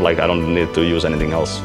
like I don't need to use anything else.